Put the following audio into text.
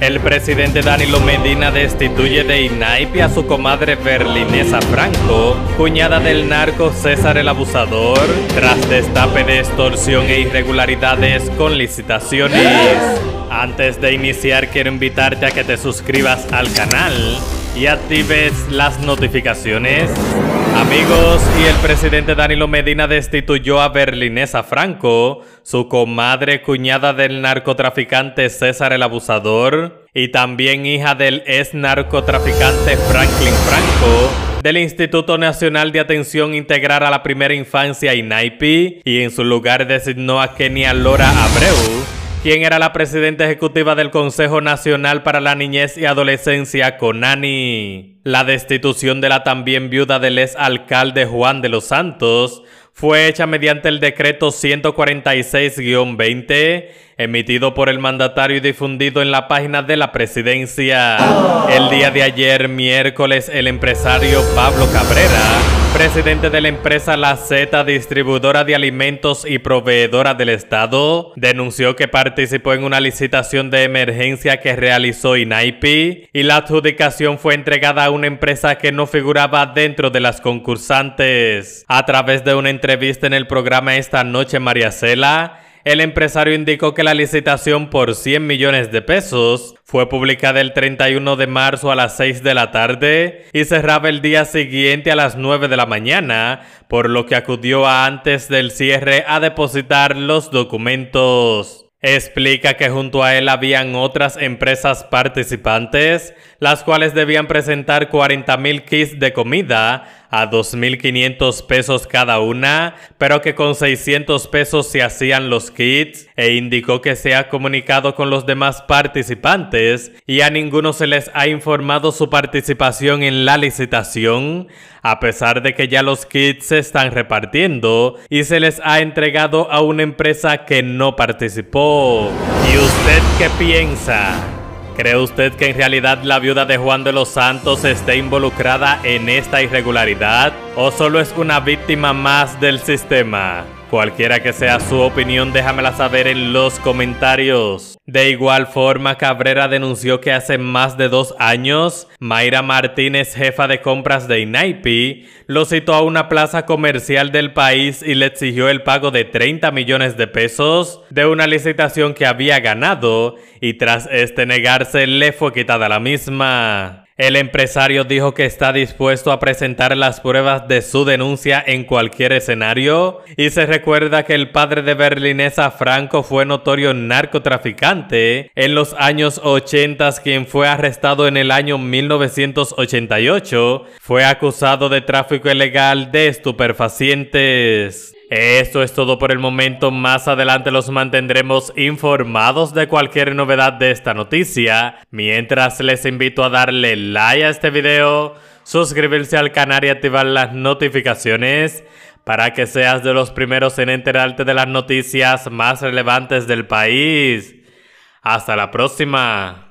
El presidente Danilo Medina destituye de INAIPI a su comadre berlinesa Franco, cuñada del narco César el Abusador, tras destape de extorsión e irregularidades con licitaciones. Antes de iniciar quiero invitarte a que te suscribas al canal y actives las notificaciones. Amigos, y el presidente Danilo Medina destituyó a Berlinesa Franco, su comadre cuñada del narcotraficante César el Abusador, y también hija del ex narcotraficante Franklin Franco, del Instituto Nacional de Atención Integral a la Primera Infancia INAIPI, y en su lugar designó a Kenia Lora Abreu, quien era la presidenta ejecutiva del Consejo Nacional para la Niñez y Adolescencia, CONANI. La destitución de la también viuda del ex alcalde Juan de los Santos fue hecha mediante el decreto 146-20, emitido por el mandatario y difundido en la página de la presidencia. El día de ayer, miércoles, el empresario Pablo Cabrera, presidente de la empresa La Z, distribuidora de alimentos y proveedora del Estado, denunció que participó en una licitación de emergencia que realizó INAIPI y la adjudicación fue entregada a una empresa que no figuraba dentro de las concursantes. A través de una entrevista en el programa Esta Noche María Cela, el empresario indicó que la licitación por 100 millones de pesos fue publicada el 31 de marzo a las 6 de la tarde y cerraba el día siguiente a las 9 de la mañana, por lo que acudió antes del cierre a depositar los documentos. Explica que junto a él habían otras empresas participantes, las cuales debían presentar 40 mil kits de comida a 2.500 pesos cada una, pero que con 600 pesos se hacían los kits e indicó que se ha comunicado con los demás participantes y a ninguno se les ha informado su participación en la licitación, a pesar de que ya los kits se están repartiendo y se les ha entregado a una empresa que no participó. ¿Y usted qué piensa? ¿Cree usted que en realidad la viuda de Juan de los Santos esté involucrada en esta irregularidad o solo es una víctima más del sistema? Cualquiera que sea su opinión, déjamela saber en los comentarios. De igual forma, Cabrera denunció que hace más de dos años, Mayra Martínez, jefa de compras de INAIPI, lo citó a una plaza comercial del país y le exigió el pago de 30 millones de pesos de una licitación que había ganado y tras este negarse le fue quitada la misma. El empresario dijo que está dispuesto a presentar las pruebas de su denuncia en cualquier escenario y se recuerda que el padre de Berlinesa Franco fue notorio narcotraficante en los años 80 quien fue arrestado en el año 1988 fue acusado de tráfico ilegal de estupefacientes. Esto es todo por el momento, más adelante los mantendremos informados de cualquier novedad de esta noticia. Mientras les invito a darle like a este video, suscribirse al canal y activar las notificaciones para que seas de los primeros en enterarte de las noticias más relevantes del país. Hasta la próxima.